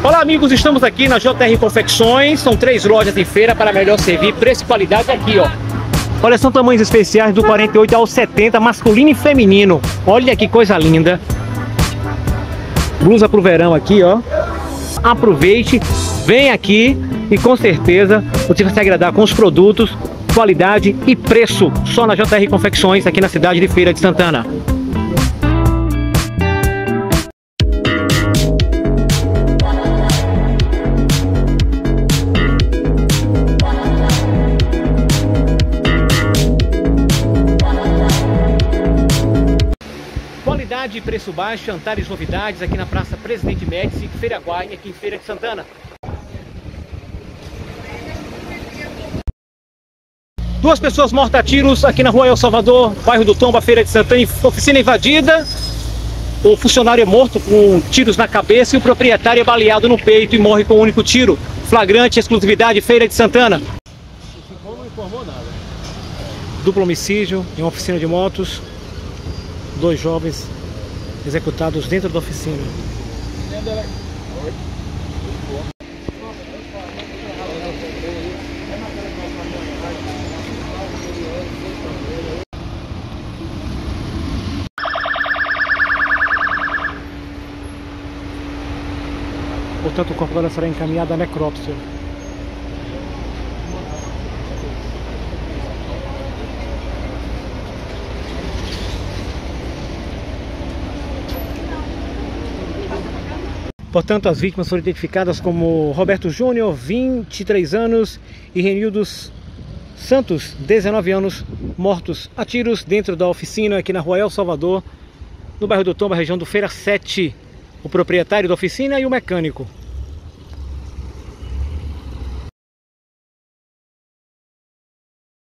Olá amigos, estamos aqui na JR Confecções, são três lojas em feira para melhor servir, preço e qualidade aqui ó. Olha, são tamanhos especiais do 48 ao 70, masculino e feminino. Olha que coisa linda. Blusa pro verão aqui, ó. Aproveite, vem aqui e com certeza você vai se agradar com os produtos, qualidade e preço. Só na JR Confecções, aqui na cidade de Feira de Santana. Qualidade e preço baixo, jantares novidades aqui na Praça Presidente Médici, Feira Guai, aqui em Feira de Santana. Duas pessoas mortas a tiros aqui na rua El Salvador, bairro do Tomba, Feira de Santana, oficina invadida. O funcionário é morto com tiros na cabeça e o proprietário é baleado no peito e morre com um único tiro. Flagrante, exclusividade, Feira de Santana. Não informou nada. Duplo homicídio em uma oficina de motos. Dois jovens executados dentro da oficina. Portanto, o corpo dela será encaminhado à necrópsia. Portanto, as vítimas foram identificadas como Roberto Júnior, 23 anos, e Renildos Santos, 19 anos, mortos a tiros dentro da oficina aqui na Rua El Salvador, no bairro do Tomba, região do Feira 7. O proprietário da oficina e o mecânico.